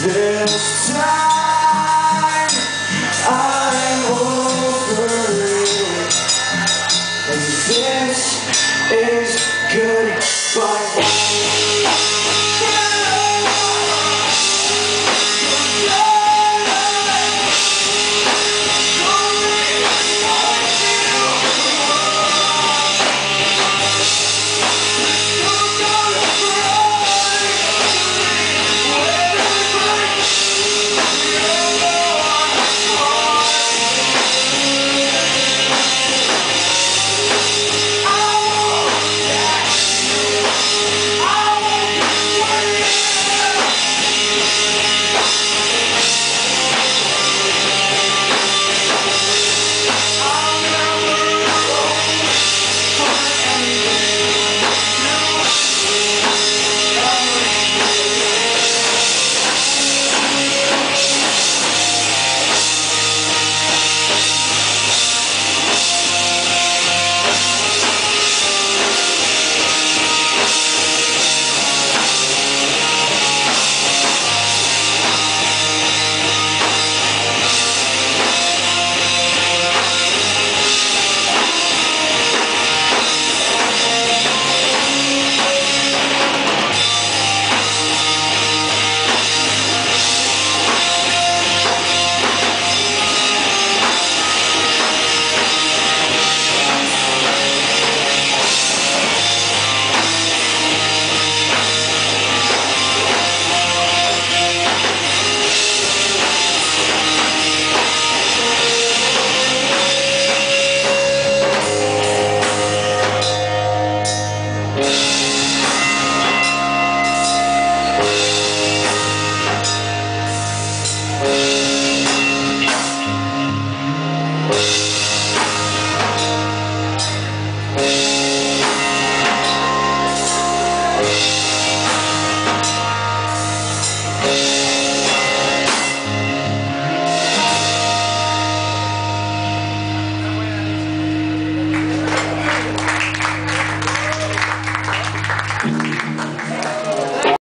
This time.